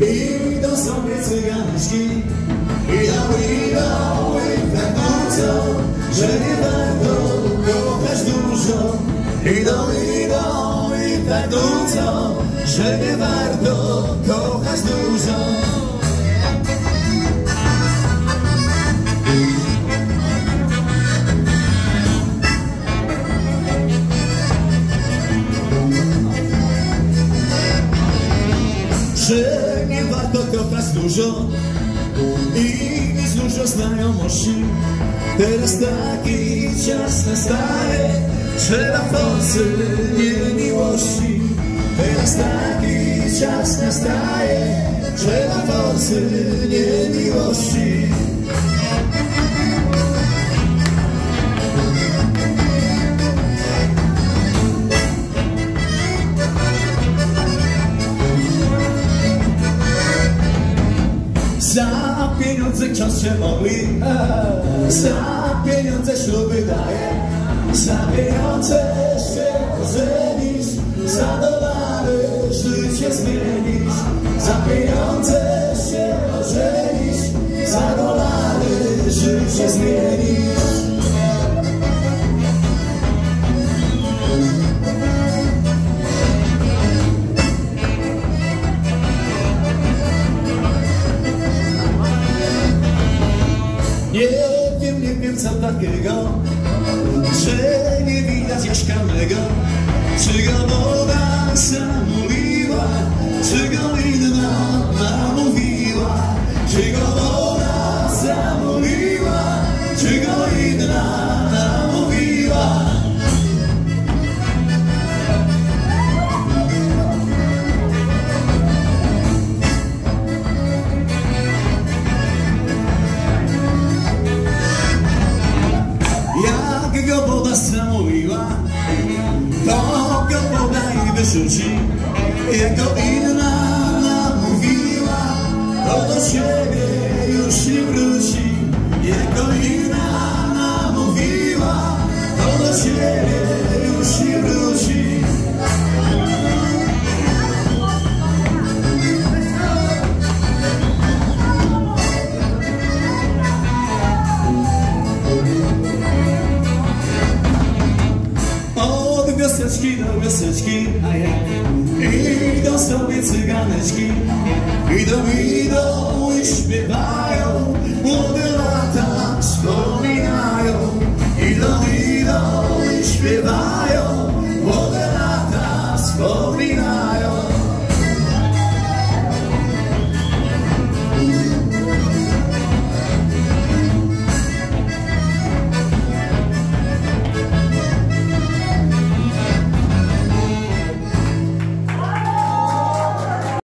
Idą sobie cyganeczki. Idą, idą i tak bardzo Że nie warto kochać dużo. Idą, idą i tak dużo Że nie warto kochać dużo nie warto kochać dużo i dużo znajomości. Teraz taki czas nastaje, trzeba forcy, nie miłości. Teraz taki czas nastaje, trzeba forcy, nie miłości. Pieniądze wciąż się Za pieniądze śluby daje Za pieniądze wiem, nie wiem co takiego Że nie widać mieszkanego Czy go woda siebie już nie wróci. Jak go inna namówiła To do siebie Od wioseczki do wioseczki, a jak idą sobie cyganeczki, idą, idą i śpiewają.